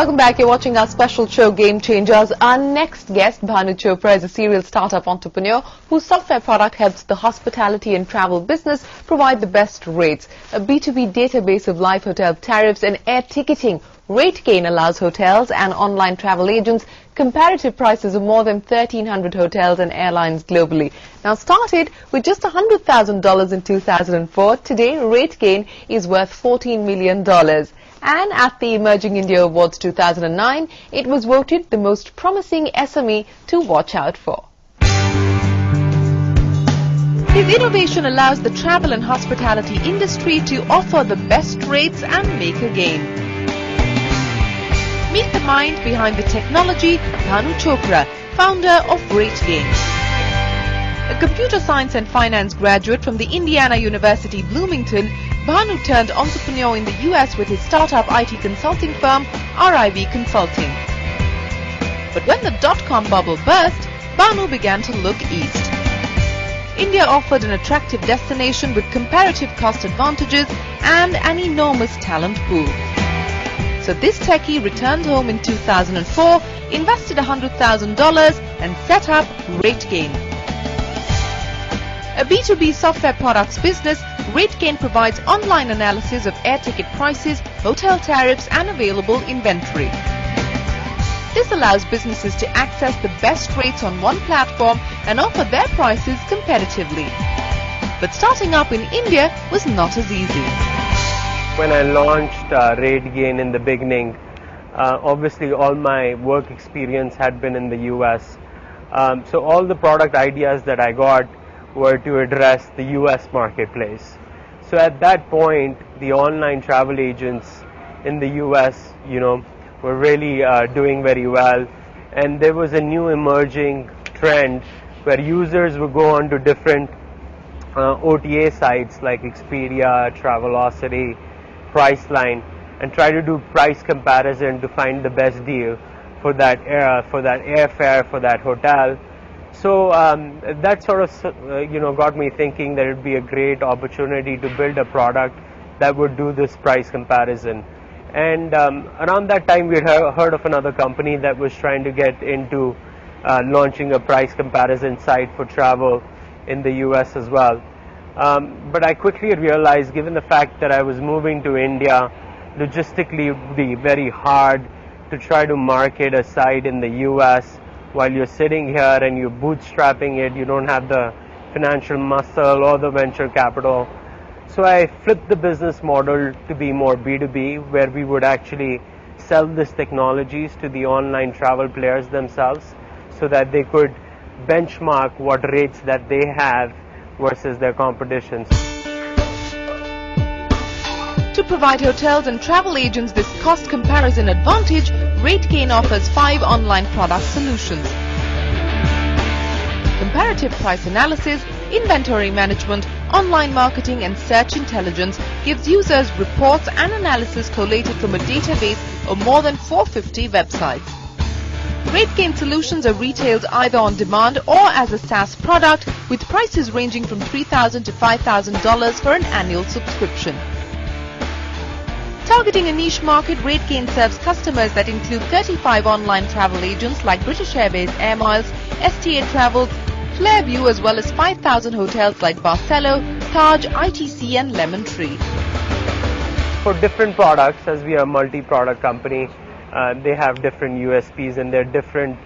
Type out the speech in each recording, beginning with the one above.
Welcome back. You're watching our special show, Game Changers. Our next guest, Bhanu Chopra, is a serial startup entrepreneur whose software product helps the hospitality and travel business provide the best rates. A B2B database of live hotel tariffs and air ticketing. RateGain allows hotels and online travel agents comparative prices of more than 1,300 hotels and airlines globally. Now started with just $100,000 in 2004, today RateGain is worth $14 million. And at the Emerging India Awards 2009, it was voted the most promising SME to watch out for. His innovation allows the travel and hospitality industry to offer the best rates and make a gain. Meet the mind behind the technology, Bhanu Chopra, founder of RateGain. A computer science and finance graduate from the Indiana University Bloomington, Bhanu turned entrepreneur in the US with his startup IT consulting firm, RIV Consulting. But when the dot-com bubble burst, Bhanu began to look east. India offered an attractive destination with comparative cost advantages and an enormous talent pool. So this techie returned home in 2004, invested $100,000 and set up RateGain. A B2B software products business, RateGain provides online analysis of air ticket prices, hotel tariffs and available inventory. This allows businesses to access the best rates on one platform and offer their prices competitively. But starting up in India was not as easy. When I launched uh, RateGain in the beginning, uh, obviously all my work experience had been in the US. Um, so all the product ideas that I got were to address the US marketplace. So at that point, the online travel agents in the US, you know, were really uh, doing very well. And there was a new emerging trend where users would go on to different uh, OTA sites like Expedia, Travelocity, Priceline, and try to do price comparison to find the best deal for that air, for that airfare, for that hotel so um, that sort of uh, you know got me thinking that it would be a great opportunity to build a product that would do this price comparison. And um, around that time, we heard of another company that was trying to get into uh, launching a price comparison site for travel in the US as well. Um, but I quickly realized, given the fact that I was moving to India, logistically it would be very hard to try to market a site in the US while you're sitting here and you're bootstrapping it, you don't have the financial muscle or the venture capital. So I flipped the business model to be more B2B, where we would actually sell these technologies to the online travel players themselves so that they could benchmark what rates that they have versus their competition. To provide hotels and travel agents this cost comparison advantage, RateGain offers five online product solutions. Comparative price analysis, inventory management, online marketing and search intelligence gives users reports and analysis collated from a database of more than 450 websites. RateGain solutions are retailed either on demand or as a SaaS product with prices ranging from 3,000 to $5,000 for an annual subscription. Targeting a niche market, RateGain serves customers that include 35 online travel agents like British Airways Air Miles, STA Travels, Flairview as well as 5,000 hotels like Barcelo, Taj, ITC and Lemon Tree. For different products, as we are a multi-product company, uh, they have different USPs and their different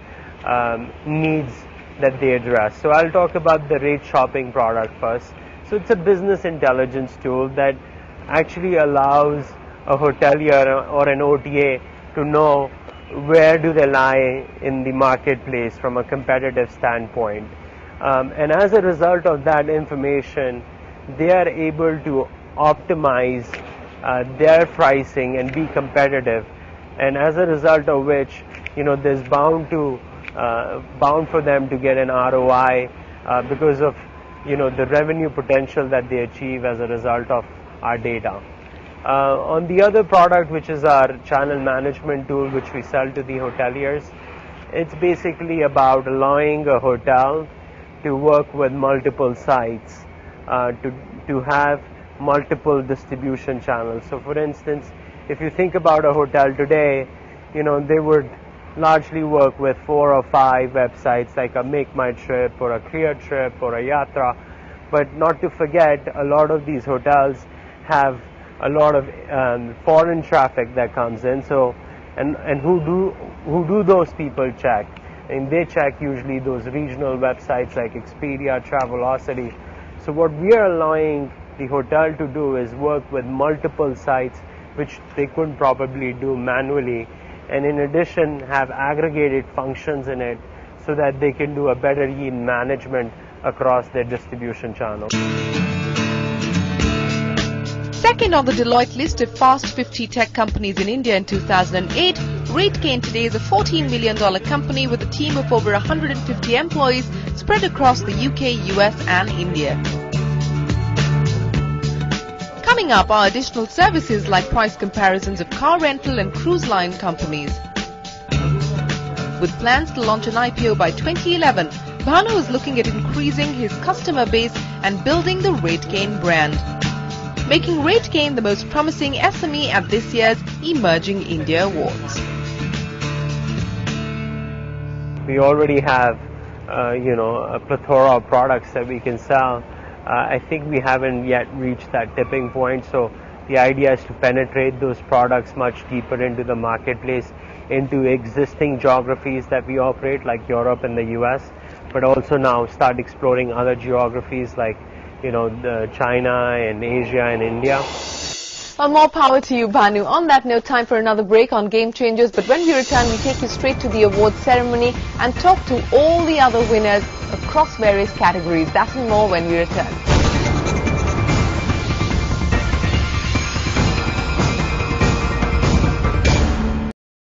um, needs that they address. So I'll talk about the rate shopping product first. So it's a business intelligence tool that actually allows a hotelier or an OTA to know where do they lie in the marketplace from a competitive standpoint. Um, and as a result of that information, they are able to optimize uh, their pricing and be competitive. And as a result of which, you know, there's bound to uh, bound for them to get an ROI uh, because of you know the revenue potential that they achieve as a result of our data. Uh, on the other product, which is our channel management tool, which we sell to the hoteliers, it's basically about allowing a hotel to work with multiple sites, uh, to, to have multiple distribution channels. So for instance, if you think about a hotel today, you know, they would largely work with four or five websites like a Make My Trip or a Clear Trip or a Yatra. But not to forget, a lot of these hotels have a lot of um, foreign traffic that comes in. So, and and who do who do those people check? And they check usually those regional websites like Expedia, Travelocity. So what we are allowing the hotel to do is work with multiple sites which they couldn't probably do manually and in addition have aggregated functions in it so that they can do a better yield management across their distribution channels. Second on the Deloitte list of Fast 50 tech companies in India in 2008, RateGain today is a $14 million company with a team of over 150 employees spread across the UK, US and India. Coming up are additional services like price comparisons of car rental and cruise line companies. With plans to launch an IPO by 2011, Bhanu is looking at increasing his customer base and building the RateGain brand, making RateGain the most promising SME at this year's Emerging India Awards. We already have, uh, you know, a plethora of products that we can sell uh, I think we haven't yet reached that tipping point. So the idea is to penetrate those products much deeper into the marketplace, into existing geographies that we operate, like Europe and the US, but also now start exploring other geographies like, you know, uh, China and Asia and India. Well, more power to you, Bhanu. On that note, time for another break on Game Changers. But when we return, we take you straight to the award ceremony and talk to all the other winners across various categories. That and more when we return.